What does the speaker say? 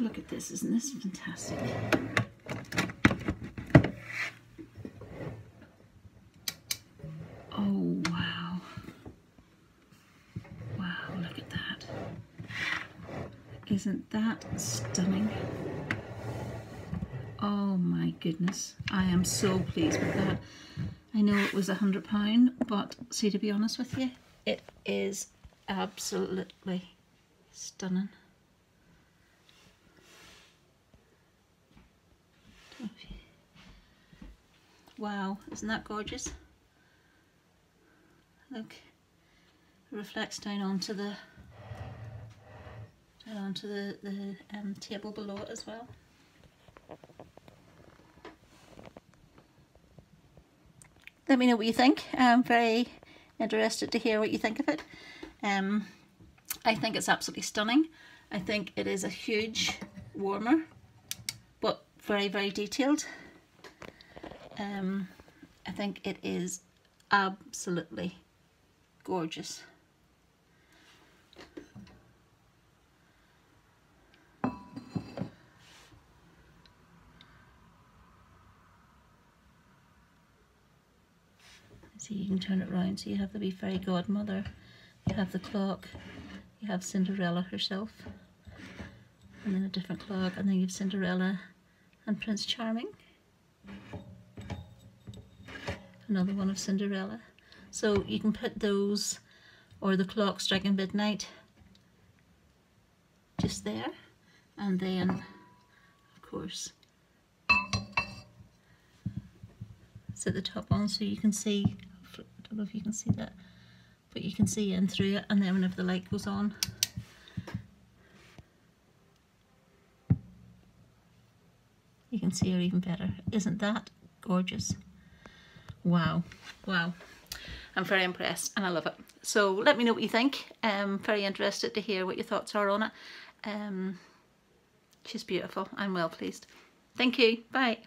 look at this, isn't this fantastic? Oh, wow. Wow, look at that. Isn't that stunning? Oh my goodness, I am so pleased with that. I know it was a hundred pound, but see to be honest with you, it is absolutely stunning. Wow, isn't that gorgeous? Look, it reflects down onto the down onto the, the um, table below as well. Let me know what you think. I'm very interested to hear what you think of it. Um, I think it's absolutely stunning. I think it is a huge warmer, but very, very detailed. Um, I think it is absolutely gorgeous. See, you can turn it around. So you have the wee fairy godmother, you have the clock, you have Cinderella herself, and then a different clock, and then you have Cinderella and Prince Charming. Another one of Cinderella. So you can put those or the clock striking midnight just there. And then of course set the top on so you can see I don't know if you can see that but you can see in through it. And then whenever the light goes on you can see her even better. Isn't that gorgeous wow. Wow. I'm very impressed and I love it. So let me know what you think. I'm very interested to hear what your thoughts are on it. Um, she's beautiful. I'm well pleased. Thank you. Bye